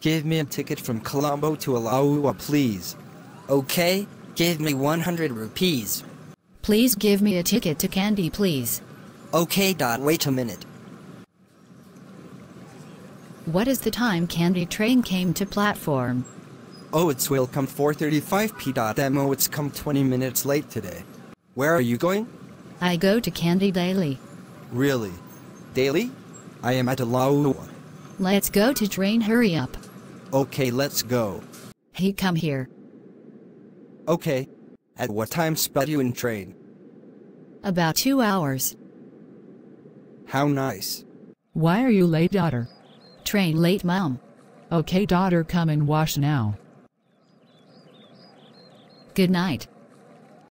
Give me a ticket from Colombo to Alawwa, please. Okay, give me 100 rupees. Please give me a ticket to Kandy, please. Okay. Dot. Wait a minute. What is the time Kandy train came to platform? Oh, it's will come 4:35 p. Dot. Demo. It's come 20 minutes late today. Where are you going? I go to Kandy daily. Really? Daily? I am at Alawwa. Let's go to train, hurry up. Okay, let's go. He come here. Okay. At what time sped you in train? About two hours. How nice. Why are you late, daughter? Train late, mom. Okay, daughter, come and wash now. Good night.